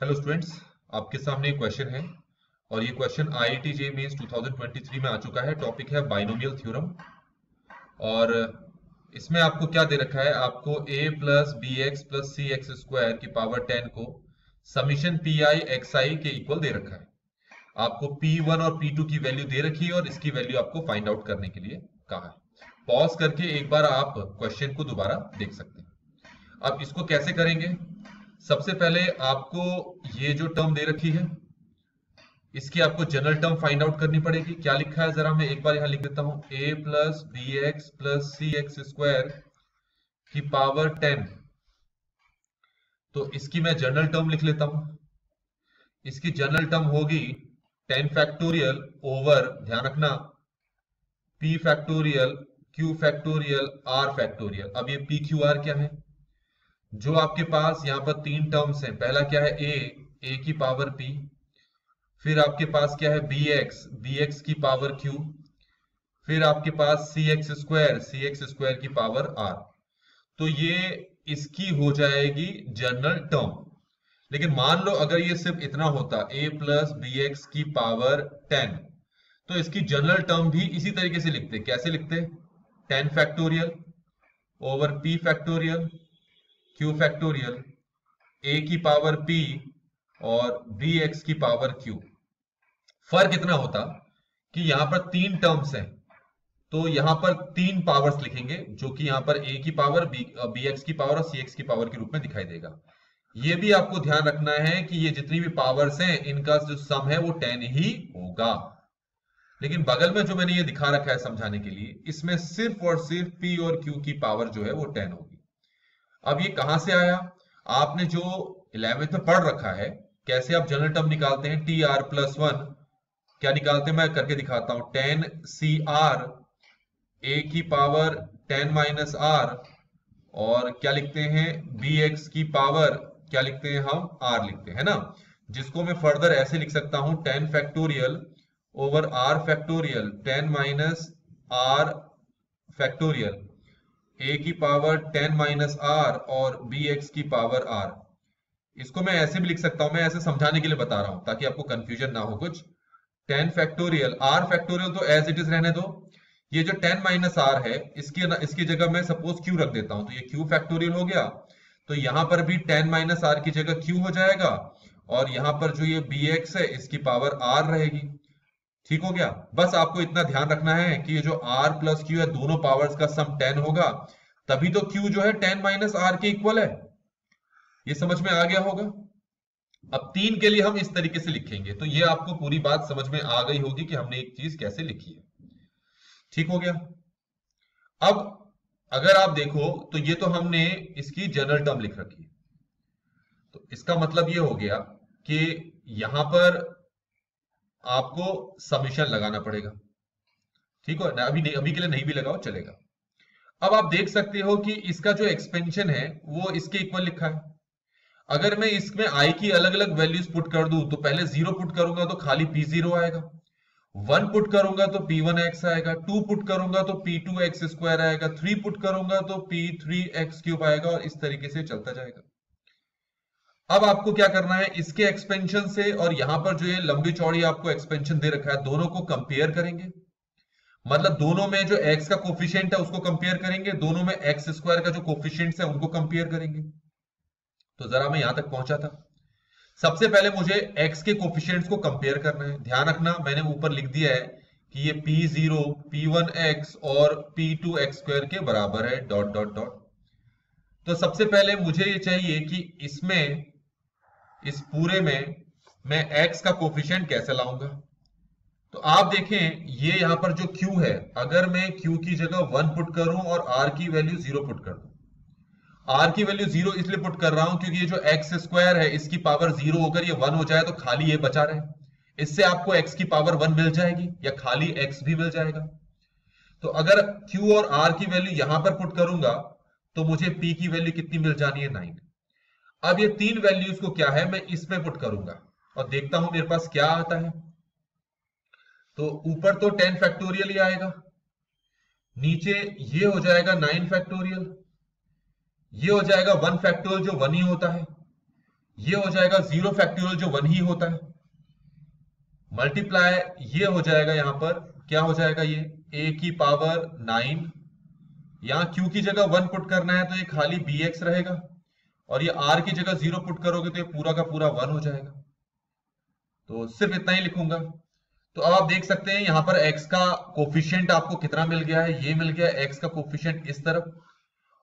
Hello students आपके सामने एक क्वेश्चन है और ये क्वेश्चन आईआईटी जे मेंस 2023 में आ चुका है। टॉपिक है बाइनोमियल थ्योरम और इसमें आपको क्या दे रखा है? आपको a plus B X plus C X square की पावर 10 को summation P I X I के इक्वल दे रखा है। आपको p1 और p2 की वैल्यू दे रखी है और इसकी वैल्यू आपको फाइंड आउट करने के लिए कहा है। पॉज करके एक बार आप क्वेश्चन को दोबारा देख सकते हैं। अब इसको कैसे करेंगे? सबसे पहले आपको ये जो टर्म दे रखी है, इसकी आपको जनरल टर्म फाइंड आउट करनी पड़ेगी। क्या लिखा है? जरा मैं एक बार यहाँ लिख देता हूँ। A plus B X plus C X square की पावर टेन तो इसकी मैं जनरल टर्म लिख लेता हूँ। इसकी जनरल टर्म होगी टेन फैक्टोरियल ओवर ध्यान रखना P factorial Q factorial R factorial अब ये पी क्यू आर क्या है? जो आपके पास यहाँ पर तीन टर्म्स हैं। पहला क्या है? A a की पावर p फिर आपके पास क्या है? बी एक्स बी एक्स की पावर q फिर आपके पास C X square C X square की पावर r तो ये इसकी हो जाएगी जनरल टर्म लेकिन मान लो अगर ये सिर्फ़ इतना होता, a प्लस बी एक्स की पावर 10 तो इसकी जनरल टर्म भी इसी तरीके से लिखते। कैसे लिखते? 10 factorial over p factorial q factorial a की पावर p और बी एक्स की पावर q. फ़र्क इतना होता कि यहाँ पर तीन टर्म्स हैं तो यहाँ पर तीन पावर्स लिखेंगे जो कि यहाँ पर a की पावर b एक्स की पावर और सी एक्स की पावर के रूप में दिखाई देगा। ये भी आपको ध्यान रखना है कि ये जितनी भी पावर्स हैं, इनका जो सम है वो टेन ही होगा। लेकिन बगल में जो मैंने ये दिखा रखा है समझाने के लिए, इसमें सिर्फ़ और सिर्फ़ p और q की पावर जो है वो टेन होगी। अब ये कहाँ से आया? आपने जो इलेवेंथ में पढ़ रखा है, कैसे आप जनरल टर्म निकालते हैं? टी आर प्लस वन क्या निकालते हैं? मैं करके दिखाता हूँ। टेन सी आर ए की पावर टेन माइनस आर और क्या लिखते हैं? बी एक्स की पावर क्या लिखते हैं हम? आर लिखते हैं ना? जिसको मैं फर्दर ऐसे लिख सकता हूँ ten factorial over R factorial ten minus R factorial A की पावर टेन माइनस आर और बी एक्स की पावर आर इसको मैं ऐसे भी लिख सकता हूँ, मैं ऐसे समझाने के लिए बता रहा हूँ, ताकि आपको कंफ्यूजन ना हो कुछ। टेन फैक्टोरियल आर फैक्टोरियल तो एज इट इज़ रहने दो। ये जो टेन माइनस आर है, इसकी इसकी जगह मैं सपोज़ क्यू रख देता हूँ तो ये क्यू फैक्टोरियल हो गया। तो यहाँ पर भी टेन माइनस आर की जगह क्यू हो जाएगा, और यहाँ पर जो ये बी एक्स है, इसकी पावर आर रहेगी। ठीक हो गया? बस आपको इतना ध्यान रखना है कि ये जो r प्लस क्यू है, दोनों पावर्स का सम 10 होगा। तभी तो q जो है 10 माइनस आर के इक्वल है। ये समझ में आ गया होगा? अब तीन के लिए हम इस तरीके से लिखेंगे। तो ये आपको पूरी बात समझ में आ गई होगी कि हमने एक चीज़ कैसे लिखी है। ठीक हो गया? अब अगर आप देखो तो ये तो हमने इसकी जनरल टर्म लिख रखी है। तो इसका मतलब ये हो गया कि यहाँ पर आपको समीशन लगाना पड़ेगा। ठीक है? अभी अभी के लिए नहीं भी लगाओ, चलेगा। अब आप देख सकते हो कि इसका जो एक्सपेंशन है, वो इसके इक्वल लिखा है। अगर मैं इसमें आई की अलग अलग वैल्यूज़ पुट कर दू तो पहले ज़ीरो पुट करूँगा तो खाली पी ज़ीरो आएगा। वन पुट करूँगा तो पी वन एक्स आएगा। टू पुट करूँगा तो पी टू एक्स स्क्वायर आएगा। थ्री पुट करूँगा तो पी थ्री एक्स क्यूब आएगा और इस तरीके से चलता जाएगा। अब आपको क्या करना है? इसके एक्सपेंशन से और यहाँ पर जो ये लंबी चौड़ी आपको एक्सपेंशन दे रखा है, दोनों को कंपेयर करेंगे। मतलब दोनों में जो x का कोफिशियंट है, उसको कंपेयर करेंगे। दोनों में एक्स स्क्वायर का जो कोफिशियंट है, उनको कंपेयर करेंगे। तो जरा मैं यहाँ तक पहुँचा था। सबसे पहले मुझे x के कोफिशियंट को कंपेयर करना है। ध्यान रखना, मैंने ऊपर लिख दिया है कि ये p0 p1x और p2x स्क्वायर के बराबर है डॉट डॉट डॉट तो सबसे पहले मुझे ये चाहिए कि इसमें इस पूरे में मैं x का कोफिशियंट कैसे लाऊँगा? तो आप देखें, ये यहाँ पर जो q है, अगर मैं q की जगह वन पुट करूँ और r की वैल्यू ज़ीरो पुट कर दूँ। r की वैल्यू ज़ीरो इसलिए पुट कर रहा हूँ क्योंकि ये जो x स्क्वायर है, इसकी पावर ज़ीरो होकर ये वन हो जाए तो खाली ये बचा रहे। इससे आपको x की पावर वन मिल जाएगी या खाली x भी मिल जाएगा। तो अगर q और r की वैल्यू यहाँ पर पुट करूँगा तो मुझे p की वैल्यू कितनी मिल जानी है नाइन अब ये तीन वैल्यूज़ को क्या है, मैं इसमें पुट करूँगा। और देखता हूँ मेरे पास क्या आता है। तो ऊपर तो टेन फैक्टोरियल ही आएगा। नीचे ये हो जाएगा नाइन फैक्टोरियल ये हो जाएगा वन फैक्टोरियल जो वन ही होता है। ये हो जाएगा ज़ीरो फैक्टोरियल जो वन ही होता है। मल्टीप्लाई ये हो जाएगा यहाँ पर। क्या हो जाएगा ये? ए की पावर नाइन यहाँ क्यू की जगह वन पुट करना है तो ये खाली बी एक्स रहेगा। और ये आर की जगह ज़ीरो पुट करोगे तो ये पूरा का पूरा वन हो जाएगा। तो सिर्फ़ इतना ही लिखूँगा। तो अब आप देख सकते हैं यहाँ पर x का कोफिशियंट आपको कितना मिल गया है? ये मिल गया x का कोफिशियंट इस तरफ़।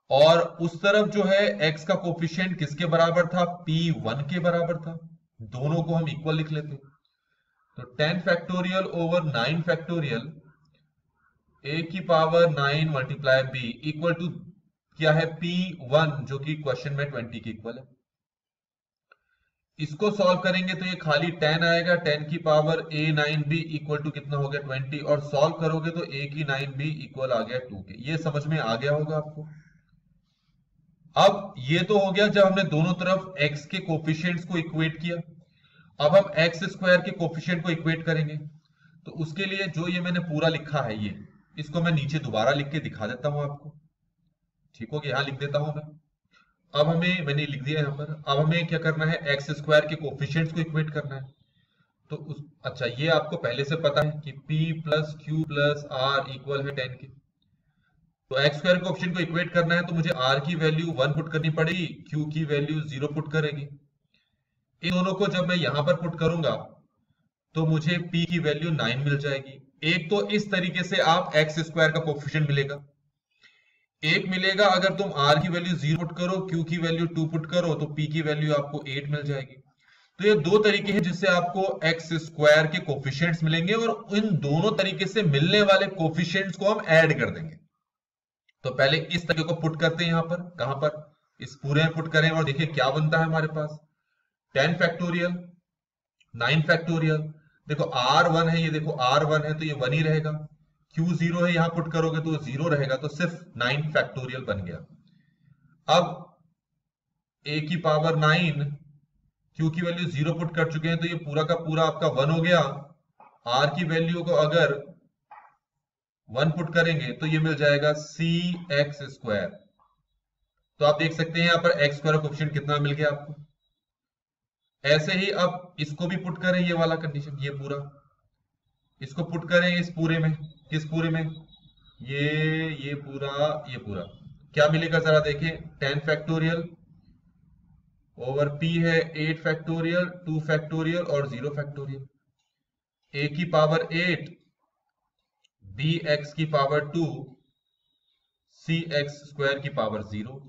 और उस तरफ़ जो है x का कोफिशियंट किसके बराबर था? P1 के बराबर था। दोनों को हम इक्वल लिख लेते तो 10 फैक्टोरियल ओवर 9 फैक्टोरियल a की power 9 multiply b equal to क्या है p1 जो कि क्वेश्चन में 20 के इक्वल है? इसको सॉल्व करेंगे तो ये खाली 10 आएगा 10 की power a 9 b equal to कितना हो गया 20 और सॉल्व करोगे तो a की 9 b इक्वल आ गया 2 के। ये समझ में आ गया होगा आपको? अब ये तो हो गया जब हमने दोनों तरफ़ x के कोफिशियंट्स को इक्वेट किया। अब हम एक्स स्क्वायर के कोफिशियंट को इक्वेट करेंगे। तो उसके लिए जो ये मैंने पूरा लिखा है ये, इसको मैं नीचे दोबारा लिख के दिखा देता हूँ आपको। ठीक हो गया, यहाँ लिख देता हूँ मैं। अब हमें, मैंने लिख दिया यहाँ पर। अब हमें क्या करना है? एक्स स्क्वायर के कोफिशियंट्स को इक्वेट करना है। तो उस अच्छा ये आपको पहले से पता है कि p plus Q plus R equal है टेन के। तो एक्स स्क्वायर के ऑप्शन को इक्वेट करना है तो मुझे r की वैल्यू वन पुट करनी पड़ेगी, q की वैल्यू ज़ीरो पुट करेगी। इन दोनों को जब मैं यहाँ पर पुट करूँगा तो मुझे p की वैल्यू नाइन मिल जाएगी। एक तो इस तरीके से आप एक्स स्क्वायर का कोफिशियंट मिलेगा। एक मिलेगा अगर तुम आर की वैल्यू ज़ीरो पुट करो, q की वैल्यू टू पुट करो तो p की वैल्यू आपको एट मिल जाएगी। तो ये दो तरीके हैं जिससे आपको एक्स स्क्वायर के कोफिशियंट्स मिलेंगे और इन दोनों तरीके से मिलने वाले कोफिशियंट्स को हम ऐड कर देंगे। तो पहले इस तरीके को पुट करते हैं यहाँ पर, कहाँ पर? इस पूरे में पुट करें और देखिए क्या बनता है हमारे पास। Ten factorial, nine factorial. देखो आर वन है, ये देखो आर वन है तो ये वन ही रहेगा। क्यू ज़ीरो है, यहाँ पुट करोगे तो ज़ीरो रहेगा तो सिर्फ़ नाइन फैक्टोरियल बन गया। अब ए की पावर नाइन क्यू की वैल्यू ज़ीरो पुट कर चुके हैं तो ये पूरा का पूरा आपका वन हो गया। आर की वैल्यू को अगर वन पुट करेंगे तो ये मिल जाएगा सी एक्स स्क्वायर तो आप देख सकते हैं यहाँ पर एक्स स्क्वायर ऑप्शन कितना मिल गया आपको। ऐसे ही अब इसको भी पुट करें, ये वाला कंडीशन ये पूरा। इसको पुट करें इस पूरे में, किस पूरे में? ये ये पूरा ये पूरा। क्या मिलेगा जरा देखें। टेन फैक्टोरियल, ओवर पी है एट फैक्टोरियल, टू फैक्टोरियल और ज़ीरो फैक्टोरियल। ए की पावर एट, बी एक्स की power two, C X square की पावर ज़ीरो।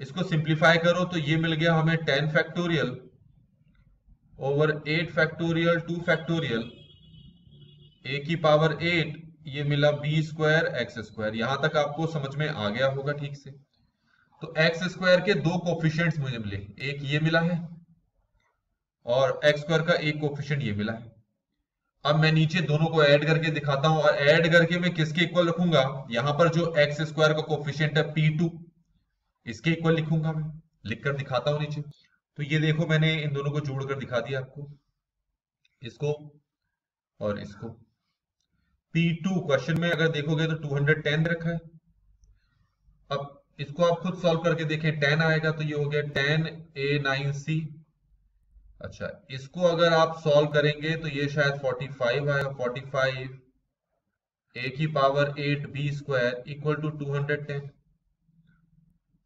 इसको सिंप्लीफाई करो तो ये मिल गया हमें ten factorial. Over eight factorial two factorial A की पावर एट ये मिला बी स्क्वायर एक्स स्क्वायर यहाँ तक आपको समझ में आ गया होगा ठीक से। तो एक्स स्क्वायर के दो कोफिशियंट्स मुझे मिले। एक ये मिला है और एक्स स्क्वायर का एक कोफिशियंट ये मिला है। अब मैं नीचे दोनों को ऐड करके दिखाता हूँ और ऐड करके मैं किसके इक्वल रखूँगा? यहाँ पर जो एक्स स्क्वायर का कोफिशियंट है पी टू इसके इक्वल लिखूँगा मैं। लिखकर दिखाता हूँ नीचे। तो ये देखो मैंने इन दोनों को जोड़कर दिखा दिया आपको। इसको और इसको। P2 क्वेश्चन में अगर देखोगे तो 210 रखा है। अब इसको आप खुद सॉल्व करके देखें 10 आएगा तो ये हो गया 10 A9C अच्छा इसको अगर आप सॉल्व करेंगे तो ये शायद 45 आएगा। 45 a की power 8 b square equal to 210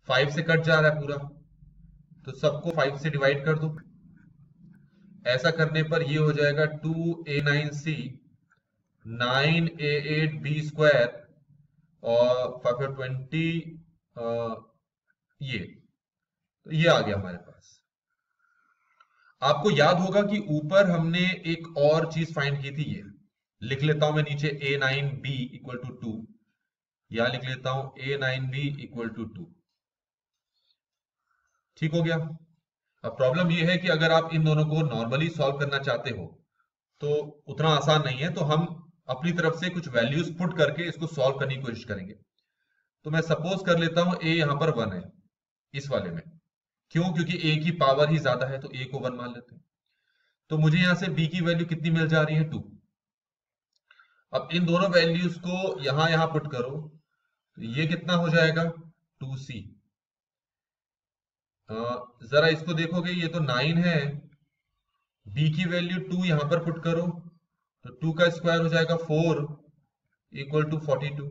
5 से कट जा रहा है पूरा। तो सबको फाइव से डिवाइड कर दो। ऐसा करने पर ये हो जाएगा 2a9c 9a8b स्क्वायर और 520 ये। तो ये आ गया हमारे पास। आपको याद होगा कि ऊपर हमने एक और चीज़ फाइंड की थी ये। लिख लेता हूँ मैं नीचे A nine B equal to two या लिख लेता हूँ A nine B equal to two ठीक हो गया। अब प्रॉब्लम ये है कि अगर आप इन दोनों को नॉर्मली सॉल्व करना चाहते हो तो उतना आसान नहीं है तो हम अपनी तरफ़ से कुछ वैल्यूज़ पुट करके इसको सॉल्व करने की कोशिश करेंगे। तो मैं सपोज़ कर लेता हूँ ए यहाँ पर वन है, इस वाले में। क्यों? क्योंकि ए की पावर ही ज़्यादा है तो ए को वन मान लेते हैं। तो मुझे यहाँ से बी की वैल्यू कितनी मिल जा रही है? टू अब इन दोनों वैल्यूज़ को यहाँ यहाँ पुट करो तो ये कितना हो जाएगा? टू सी जरा इसको देखोगे, ये तो नाइन है। बी की वैल्यू टू यहाँ पर पुट करो तो टू का स्क्वायर हो जाएगा four equal to forty two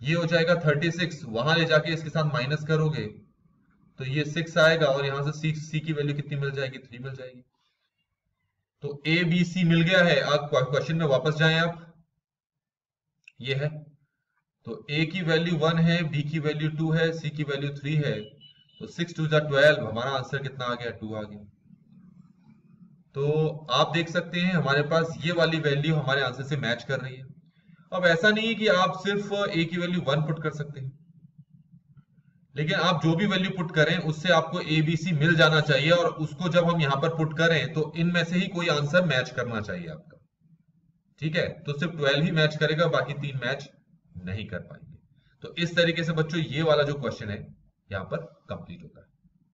ये हो जाएगा थर्टी सिक्स वहाँ ले जाके इसके साथ माइनस करोगे तो ये सिक्स आएगा और यहाँ से सी सी की वैल्यू कितनी मिल जाएगी? थ्री मिल जाएगी। तो ए बी सी मिल गया है। आप क्वेश्चन में वापस जाएँ आप। ये है। तो ए की वैल्यू वन है बी की वैल्यू टू है सी की वैल्यू थ्री है। तो सिक्स टू ट्वेल्व हमारा आंसर कितना आ गया? टू आ गया। तो आप देख सकते हैं, हमारे पास ये वाली वैल्यू हमारे आंसर से मैच कर रही है। अब ऐसा नहीं है कि आप सिर्फ़ ए की वैल्यू वन पुट कर सकते हैं। लेकिन आप जो भी वैल्यू पुट करें, उससे आपको ए बी सी मिल जाना चाहिए और उसको जब हम यहाँ पर पुट करें तो इनमें से ही कोई आंसर मैच करना चाहिए आपका। ठीक है? तो सिर्फ़ ट्वेल्व ही मैच करेगा, बाकी तीन मैच नहीं कर पाएँगे। तो इस तरीके से बच्चों, ये वाला जो क्वेश्चन है यहाँ पर कंप्लीट होता है।